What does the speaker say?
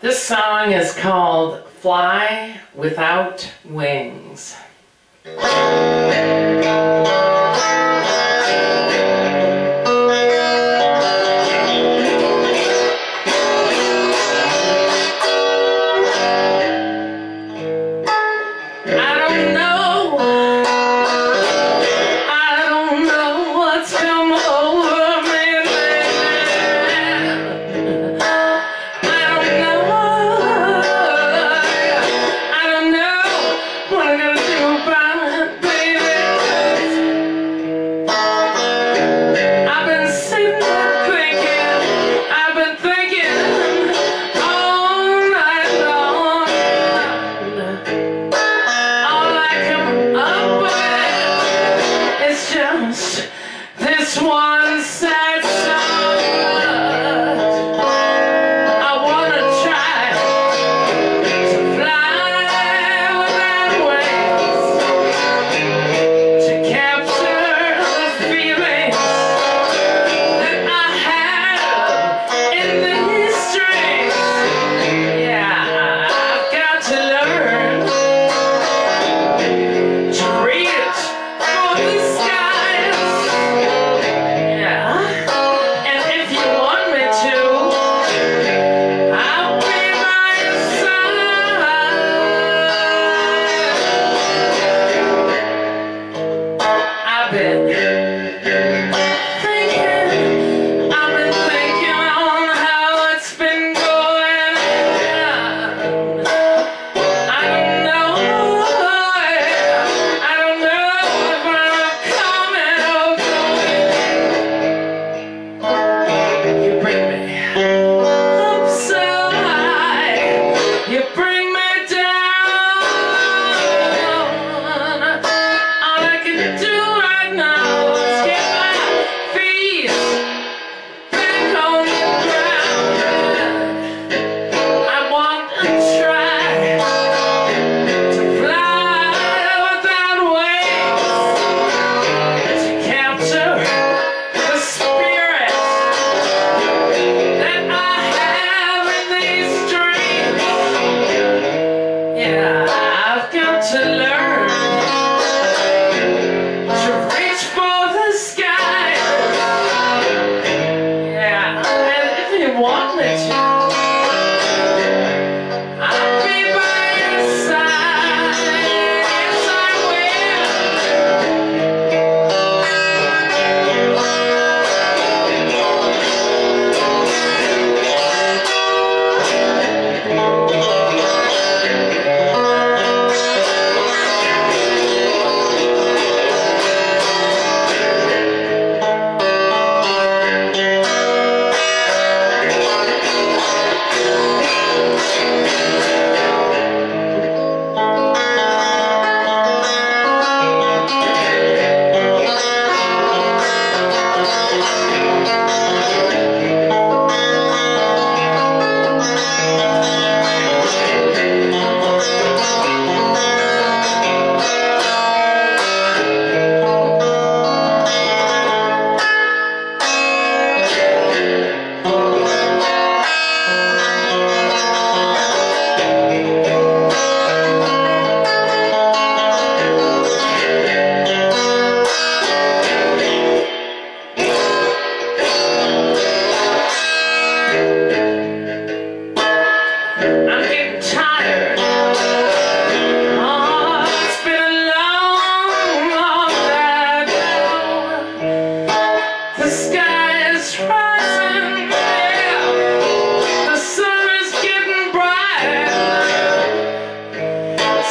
This song is called Fly Without Wings. sunset.